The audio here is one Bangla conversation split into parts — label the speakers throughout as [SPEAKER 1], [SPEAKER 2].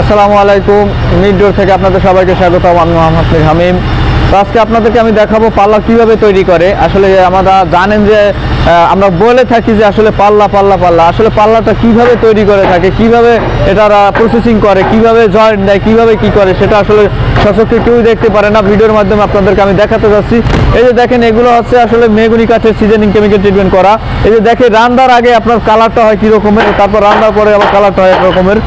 [SPEAKER 1] আসসালামু আলাইকুম মিডোর থেকে আপনাদের সবাইকে স্বাগত আমি মোহাম্মদ হামিম। তো আজকে আপনাদেরকে আমি দেখাবো পাল্লা কীভাবে তৈরি করে। আসলে আমরা জানেন যে আমরা বলে থাকি যে আসলে পাল্লা পাল্লা পাল্লা। আসলে পাল্লাটা কীভাবে তৈরি করে থাকে, কীভাবে এটারা প্রসেসিং করে, কীভাবে জয়েন্ট দেয়, কীভাবে কি করে, সেটা আসলে সচক্ষে কেউ দেখতে পারে না। ভিডিওর মাধ্যমে আপনাদেরকে আমি দেখাতে যাচ্ছি। এই যে দেখেন, এগুলো হচ্ছে আসলে মেগুনি কাঠের সিজনিং কেমিক্যাল ট্রিটমেন্ট করা। এই যে দেখে রান্নার আগে আপনার কালারটা হয় কি রকমের তারপর রান্নার পরে আবার কালারটা হয় এক রকমের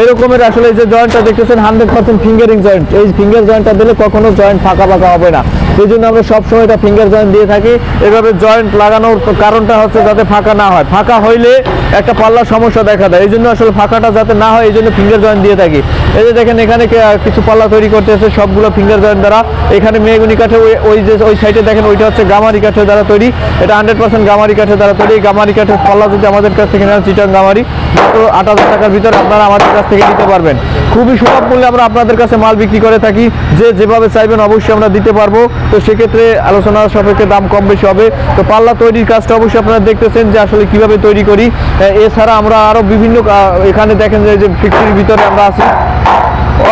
[SPEAKER 1] এই আসলে এই যে জয়েন্টটা দেখতেছেন হান্ড্রেড পার্সেন্ট ফিঙ্গারিং জয়েন্ট এই ফিঙ্গার জয়েন্টটা দিলে কখনো জয়েন্ট ফাঁকা ফাঁকা হবে না। এই জন্য আমরা সবসময় এটা ফিঙ্গার জয়েন্ট দিয়ে থাকি। এভাবে জয়েন্ট লাগানোর কারণটা হচ্ছে যাতে ফাঁকা না হয়। ফাঁকা হইলে একটা পাল্লার সমস্যা দেখা দেয়। এই জন্য আসলে ফাঁকাটা যাতে না হয়, এই জন্য ফিঙ্গার জয়েন্ট দিয়ে থাকি। এই যে দেখেন এখানে কিছু পাল্লা তৈরি করতেছে সবগুলো ফিঙ্গার জয়েন্ট দ্বারা। এখানে মেগুনি কাঠে ওই যে ওই সাইডে দেখেন, ওইটা হচ্ছে গামারি কাঠের দ্বারা তৈরি। এটা হান্ড্রেড পার্সেন্ট গামারি কাঠের দ্বারা তৈরি। গামারি কাঠের পাল্লা যদি আমাদের কাছ থেকে নেন, চিটাং গামারি, মাত্র আট হাজার টাকার ভিতরে আপনারা আমাদের কাছ থেকে নিতে পারবেন। খুবই সুলভ মূল্যে আমরা আপনাদের কাছে মাল বিক্রি করে থাকি। যে যেভাবে চাইবেন অবশ্যই আমরা দিতে পারব। তো সেক্ষেত্রে আলোচনা সাপেক্ষে দাম কম বেশি হবে। তো পাল্লা তৈরির কাজটা অবশ্যই আপনারা দেখতেছেন যে আসলে কীভাবে তৈরি করি। এছাড়া আমরা আরও বিভিন্ন এখানে দেখেন যে- যে ফ্যাক্টরির ভিতরে আমরা আছি।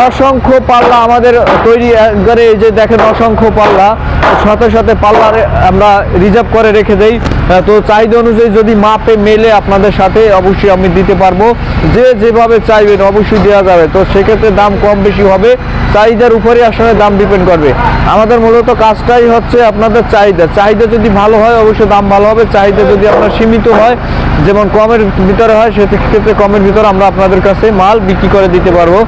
[SPEAKER 1] অসংখ্য পাল্লা আমাদের তৈরি, একবারে যে দেখেন অসংখ্য পাল্লা। সাথে সাথে পাল্লা আমরা রিজার্ভ করে রেখে দেই। তো চাহিদা অনুযায়ী যদি মাপে মেলে আপনাদের সাথে, অবশ্যই আমি দিতে পারব। যে যেভাবে চাইবেন অবশ্যই দেওয়া যাবে। তো সেক্ষেত্রে দাম কম বেশি হবে। চাহিদার উপরে আসলে দাম ডিপেন্ড করবে। আমাদের মূলত কাজটাই হচ্ছে আপনাদের চাহিদা। চাহিদা যদি ভালো হয়, অবশ্যই দাম ভালো হবে। চাহিদা যদি আপনার সীমিত হয়, যেমন কমের ভিতরে হয়, সেক্ষেত্রে কমের ভিতরে আমরা আপনাদের কাছে মাল বিক্রি করে দিতে পারব।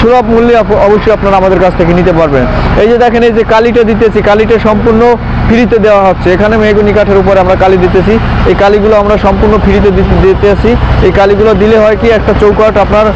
[SPEAKER 1] সুলভ মূল্যে অবশ্যই আপনারা আমাদের কাছ থেকে নিতে পারবেন। এই যে দেখেন, এই যে কালিটা দিতেছি, কালিটা সম্পূর্ণ ফ্রিতে দেওয়া হচ্ছে। এখানে মেগুনি কাঠের উপরে আমরা কালি দিতেছি। এই কালিগুলো আমরা সম্পূর্ণ ফ্রিতে দিতে- দিতেছি। এই কালিগুলো দিলে হয় কি, একটা চৌকাট আপনার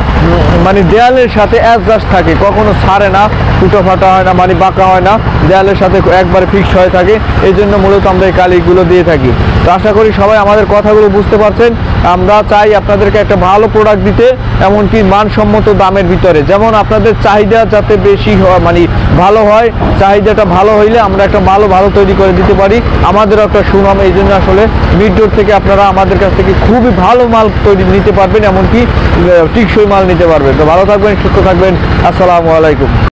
[SPEAKER 1] মানে দেয়ালের সাথে অ্যাডজাস্ট থাকে। কখনো ছাড়ে না ফুটো ফাটা হয় না মানে বাঁকা হয় না, দেয়ালের সাথে একবারে ফিক্স হয়ে থাকে। এই জন্য মূলত আমরা এই কালিগুলো দিয়ে থাকি। তো আশা করি সবাই আমাদের কথাগুলো বুঝতে পারছেন। আমরা চাই আপনাদেরকে একটা ভালো প্রোডাক্ট দিতে, এমনকি মানসম্মত দামের ভিতরে। যেমন আপনাদের চাহিদা যাতে বেশি মানে ভালো হয়, চাহিদাটা ভালো হইলে আমরা একটা ভালো ভালো তৈরি করে দিতে পারি। আমাদেরও একটা সুনাম, এই জন্য আসলে মিডডোর থেকে আপনারা আমাদের কাছ থেকে খুবই ভালো মাল তৈরি নিতে পারবেন, এমনকি টিকসই মাল নিতে পারবেন। তো ভালো থাকবেন, সুস্থ থাকবেন। আসসালামু আলাইকুম।